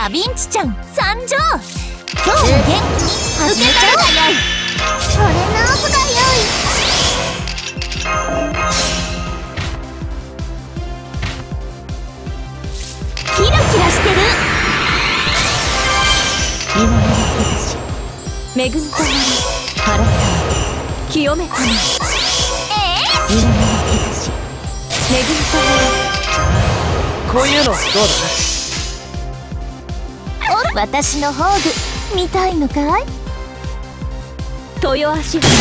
ダヴィンチちゃん参上。今日も元気に始めちゃうがよいそれ直すがよい。キラキラしてる。今の日差し恵みとなり腹清めたまえ？え今の日差し恵みとなり。こういうのどうー、私の宝具見たいのかい？豊足船に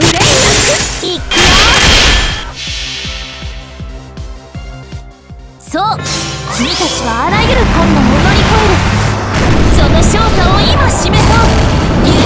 憂いなくいくよ。そう。君たちはあらゆる困難を乗り越える。その勝者を今示そう。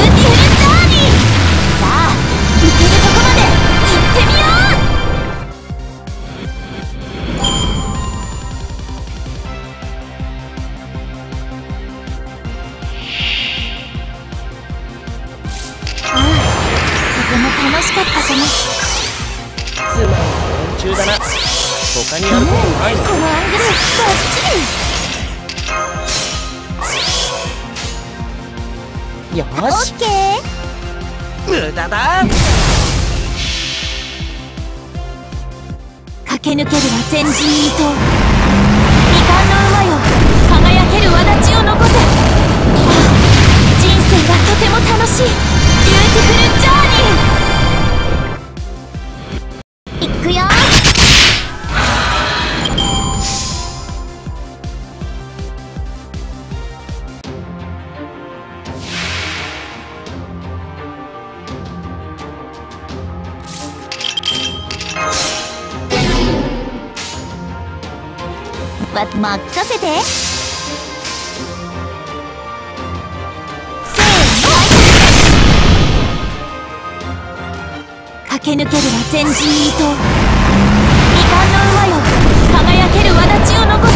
楽しかったかもつまり昆虫だな。他にやる。ことないのこのアングルバッチリ。よオッケー無駄だ。駆け抜けるは前人未到。未完の馬よ。輝ける轍を残せ。人生はとても楽しいわ任せて。せーの。駆け抜けるは前人未到未完の馬よ。輝ける轍を残せ。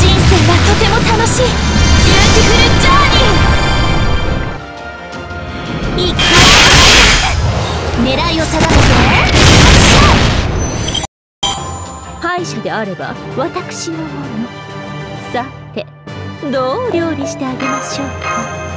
人生はとても楽しい。 Beautiful Journey。いく。よ狙いを定めて。敗者であれば私のもの。さてどう料理してあげましょうか。